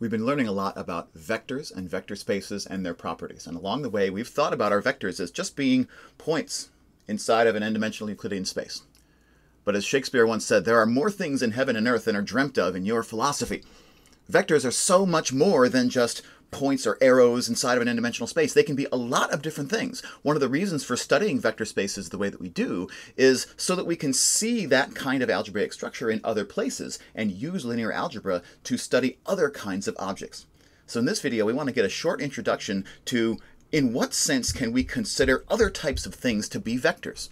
We've been learning a lot about vectors and vector spaces and their properties. And along the way, we've thought about our vectors as just being points inside of an n-dimensional Euclidean space. But as Shakespeare once said, there are more things in heaven and earth than are dreamt of in your philosophy. Vectors are so much more than just points or arrows inside of an n-dimensional space. They can be a lot of different things. One of the reasons for studying vector spaces the way that we do is so that we can see that kind of algebraic structure in other places and use linear algebra to study other kinds of objects. So in this video, we want to get a short introduction to in what sense can we consider other types of things to be vectors?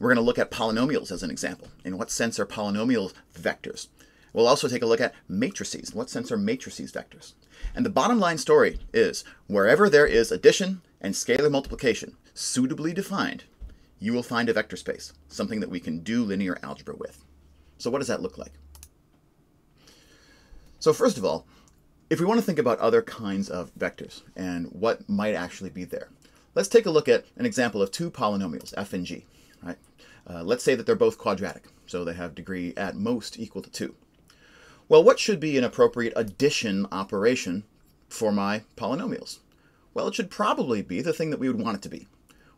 We're going to look at polynomials as an example. In what sense are polynomials vectors? We'll also take a look at matrices. What sense are matrices vectors? And the bottom line story is wherever there is addition and scalar multiplication suitably defined, you will find a vector space, something that we can do linear algebra with. So what does that look like? So first of all, if we want to think about other kinds of vectors and what might actually be there, let's take a look at an example of two polynomials, f and g. Right? Uh, let's say that they're both quadratic, so they have degree at most equal to 2. Well, what should be an appropriate addition operation for my polynomials? Well, it should probably be the thing that we would want it to be.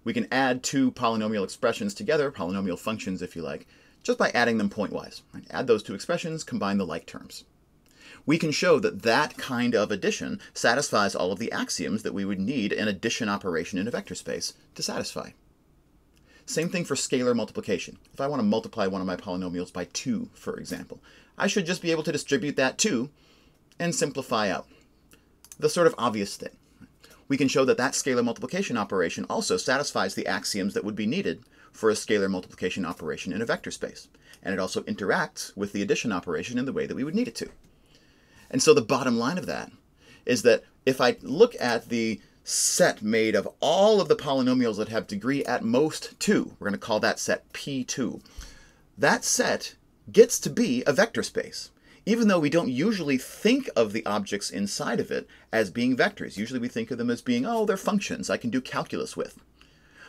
We can add two polynomial expressions together, polynomial functions if you like, just by adding them pointwise. Add those two expressions, combine the like terms. We can show that that kind of addition satisfies all of the axioms that we would need an addition operation in a vector space to satisfy. Same thing for scalar multiplication. If I want to multiply one of my polynomials by 2, for example, I should just be able to distribute that 2 and simplify out. The sort of obvious thing. We can show that that scalar multiplication operation also satisfies the axioms that would be needed for a scalar multiplication operation in a vector space. And it also interacts with the addition operation in the way that we would need it to. And so the bottom line of that is that if I look at the set made of all of the polynomials that have degree at most 2. We're going to call that set P2. That set gets to be a vector space, even though we don't usually think of the objects inside of it as being vectors. Usually we think of them as being, oh, they're functions I can do calculus with.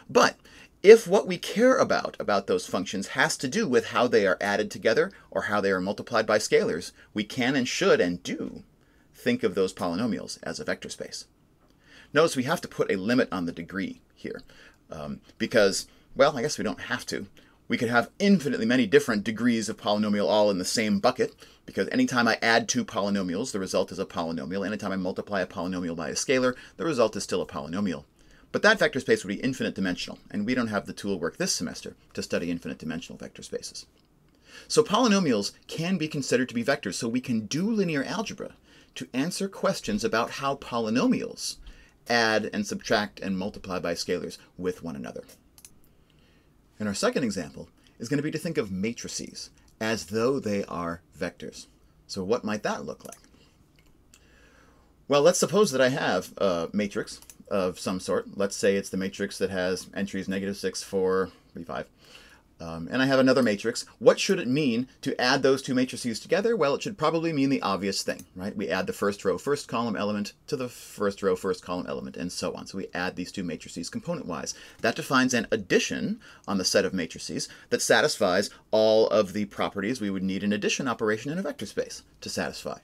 But if what we care about about those functions has to do with how they are added together or how they are multiplied by scalars, we can and should and do think of those polynomials as a vector space. Notice we have to put a limit on the degree here um, because, well, I guess we don't have to. We could have infinitely many different degrees of polynomial all in the same bucket because anytime I add two polynomials, the result is a polynomial. Anytime I multiply a polynomial by a scalar, the result is still a polynomial. But that vector space would be infinite dimensional, and we don't have the tool work this semester to study infinite dimensional vector spaces. So polynomials can be considered to be vectors, so we can do linear algebra to answer questions about how polynomials add and subtract and multiply by scalars with one another. And our second example is going to be to think of matrices as though they are vectors. So what might that look like? Well, let's suppose that I have a matrix of some sort. Let's say it's the matrix that has entries negative 6, 4, 3, 5. Um, and I have another matrix. What should it mean to add those two matrices together? Well, it should probably mean the obvious thing, right? We add the first row, first column element to the first row, first column element, and so on. So we add these two matrices component-wise. That defines an addition on the set of matrices that satisfies all of the properties we would need an addition operation in a vector space to satisfy.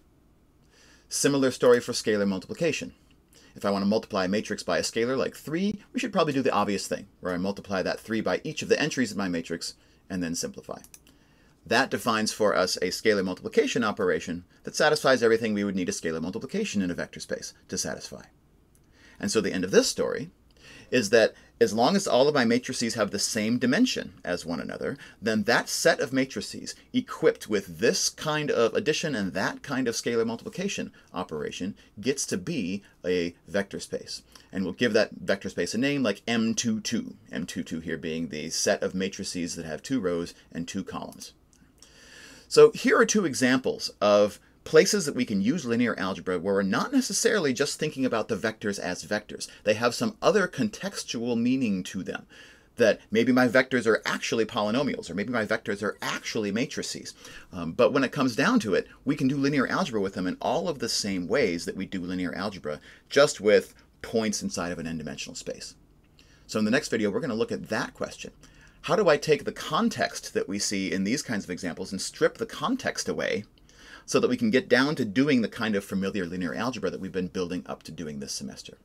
Similar story for scalar multiplication. If I want to multiply a matrix by a scalar like 3, we should probably do the obvious thing, where I multiply that 3 by each of the entries of my matrix and then simplify. That defines for us a scalar multiplication operation that satisfies everything we would need a scalar multiplication in a vector space to satisfy. And so the end of this story is that as long as all of my matrices have the same dimension as one another, then that set of matrices equipped with this kind of addition and that kind of scalar multiplication operation gets to be a vector space. And we'll give that vector space a name like M22, M22 here being the set of matrices that have two rows and two columns. So here are two examples of places that we can use linear algebra where we're not necessarily just thinking about the vectors as vectors. They have some other contextual meaning to them. That maybe my vectors are actually polynomials, or maybe my vectors are actually matrices. Um, but when it comes down to it, we can do linear algebra with them in all of the same ways that we do linear algebra, just with points inside of an n-dimensional space. So in the next video, we're going to look at that question. How do I take the context that we see in these kinds of examples and strip the context away so that we can get down to doing the kind of familiar linear algebra that we've been building up to doing this semester.